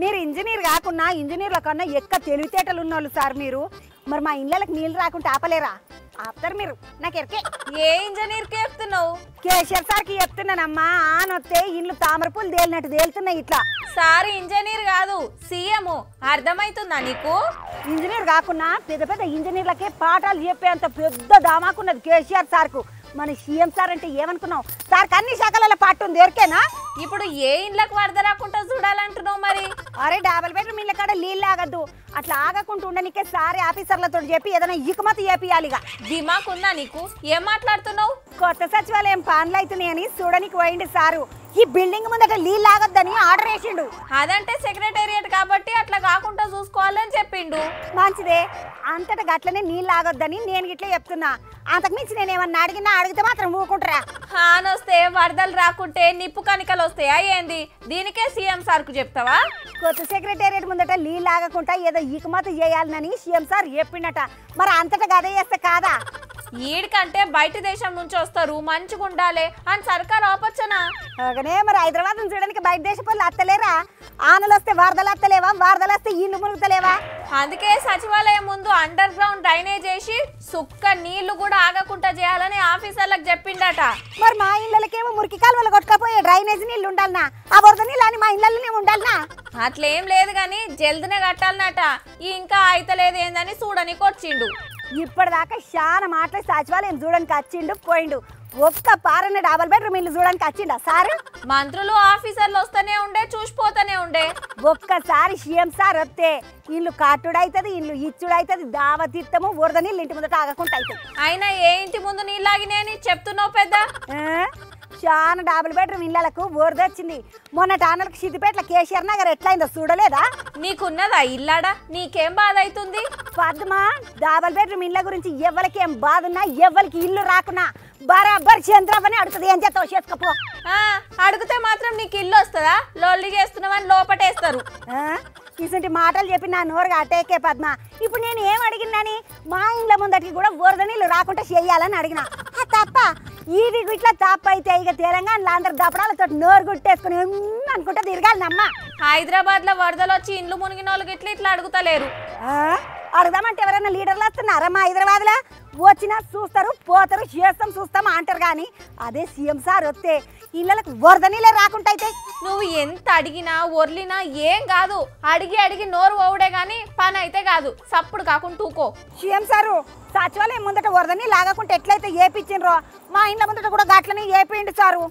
మీరు ఇంజనీర్ కాకున్నా ఇంజనీర్ల కన్నా ఎక్క తెలివితేటలు ఉన్నోళ్ళు సార్ మీరు. మరి మా ఇళ్ళకి నీళ్ళు రాకుంటే ఆపలేరా? ఆపుతారు మీరు. నాకు ఎరకే. ఏ ఇంజనీర్కి చెప్తున్నావు? కేసీఆర్ సార్కి చెప్తున్నానమ్మా. ఆనొత్తే ఇండ్లు తామరపూలు తేలినట్టు తేలుతున్నాయి ఇట్లా. సార్ ఇంజనీర్ కాదు సీఎం. అర్థమైతుందా నీకు? ఇంజనీర్ కాకున్నా పెద్ద పెద్ద ఇంజనీర్లకే పాఠాలు చెప్పేంత పెద్ద దామాకున్నది కేసీఆర్ సార్కు. మన సీఎం సార్ అంటే ఏమనుకున్నావు? సార్కి అన్ని శాఖలలో పాటు ఉంది ఎరికేనా? ఇప్పుడు ఏ ఇండ్లకు వరద రాకుండా చూడాలంటున్నావు మరి? అరే డబల్ బెడ్రూమ్ ఇళ్ళ కాడ నీళ్ళు ఆగద్దు అట్లా ఆగకుండా ఉండనికే సారే ఆఫీసర్లతో చెప్పి ఏదైనా ఇకమతి చేపియాలిగా దిమాక్ ఉందా నీకు? ఏం మాట్లాడుతున్నావు? కొత్త సచివాలయం పనులు అవుతున్నాయని చూడనికి పోయిండు సారు. ఈ బిల్డింగ్ ముందట నీళ్ళు ఆగొద్దని ఆర్డర్ వేసిండు. అదంటే సెక్రటేరియట్ కాబట్టి అట్లా కాకుండా చూసుకోవాలని చెప్పిండు. మంచిదే. అంతటా గట్లనే నీళ్ళు ఆగొద్దని నేను ఇట్లా చెప్తున్నా. అంతకుమించి నేను ఏమన్నా అడిగినా అడిగితే మాత్రం ఊకుంటారా హాన్ వస్తే వరదలు రాకుంటే నిప్పు కనికలు వస్తాయా ఏంది? దీనికే సీఎం సార్కు చెప్తావా? కొత్త సెక్రటేరియట్ ముందట నీళ్ళు ఆగకుండా ఏదో ఇకమతి చేయాలని సీఎం సార్ చెప్పిండట. మరి అంతటా గదే చేస్తే కాదా? ఈడికంటే బయట దేశం నుంచి వస్తారు మంచిగా ఉండాలి అని సర్కార్ ఆపొచ్చనా? మరి హైదరాబాద్ చూడడానికి బయట దేశ పనులు అత్తలేరా? ఆనలు వస్తే వరదలు అత్తలేవా వరదలు వస్తే ఇల్లు మునుగుతలేవా? అందుకే సచివాలయం ముందు అండర్ గ్రౌండ్ డ్రైనేజ్ చేసి సుక్క నీళ్ళు కూడా ఆగకుండా చేయాలని ఆఫీసర్లకు చెప్పిండట. మరి మా ఇళ్ళకేమో మురికి కాలువలు కొట్టుకపోయే డ్రైనేజ్ నీళ్ళు ఉండాలనా? ఆ వరద నీళ్ళు అని మా ఇళ్ళలోనే ఉండాలనా? అట్లేం లేదు కానీ జల్దినే కట్టాలన్నట. ఈ ఇంకా అయితలేదు ఏందని చూడనికి వచ్చిండు ఇప్పటిదాకా చాలా మాటలు సచివాలయం చూడడానికి వచ్చిండు పోయిండు. ఒక్క పారన్న డబల్ బెడ్రూమ్ ఇల్లు చూడడానికి వచ్చిండా? సార్? మంత్రులు ఆఫీసర్లు వస్తూనే ఉండే చూసిపోతూనే ఉండే. ఒక్కసారి సీఎం సార్ వస్తే ఇల్లు కట్టుడైతుంది ఇల్లు ఇచ్చుడైతుంది దావతిత్తము వరద నీళ్ళు ఇంటి ముందట ఆగకుండా అవుతుంది అయినా ఏ ఇంటి ముందు నీళ్ళాగినే అని చెప్తున్నావు పెద్ద? చాలా డబుల్ బెడ్రూమ్ ఇళ్ళకు వరద వచ్చింది. మొన్న టానలకు సిద్దిపేటల కేసీఆర్ నగర్ ఎట్లయిందో చూడలేదా? నీకున్నదా ఇల్లాడా? నీకేం బాధ అవుతుంది పద్మ డబల్ బెడ్రూమ్ ఇళ్ళ గురించి ఎవరికి బాధ ఉన్నా ఎవరికి ఇల్లు రాకున్నా బరాబర్ చంద్రబాబు అడుగుతుంది ఏం చేస్తావు చేసుకపో. అడిగితే మాత్రం నీకు ఇల్లు వస్తుందా? లొల్లి చేస్తున్నావని లోపటేస్తారు? ఇటువంటి మాటలు చెప్పి నా నోరుగా అటేకే పద్మ. ఇప్పుడు నేను ఏం అడిగినాని? మా ఇండ్ల ముందటికి కూడా వరద నీళ్ళు రాకుండా చేయాలని అడిగిన. తప్ప ఇది ఇట్లా తప్ప అయితే ఇక తెలంగాణలో అందరు దపడాలతో నోరు గుట్టేసుకుని అనుకుంటే తిరగాలి నమ్మ హైదరాబాద్లో వరదలు వచ్చి ఇండ్లు మునిగిన వాళ్ళకి ఇట్లా ఇట్లా అడుగుతలేరు? అడుగుదామంటే ఎవరైనా లీడర్లు వస్తున్నారా మా హైదరాబాద్లో? వచ్చినా చూస్తారు పోతారు చేస్తాం చూస్తాం అంటారు కానీ అదే సీఎం సార్ వస్తే ఇళ్ళకి వరద నీళ్ళే రాకుండా అయితే. నువ్వు ఎంత అడిగినా ఒర్లినా ఏం కాదు. అడిగి అడిగి నోరు ఓవుడే గాని పని అయితే కాదు. సప్పుడు కాకుండా తూకో. సీఎం సారు సచివాలయం ముందట వరదని లాగకుంటే ఎట్లయితే ఏపిచ్చిండ్రో మా ఇండ్ల ముందట కూడా గట్లనే ఏపిండి సారు.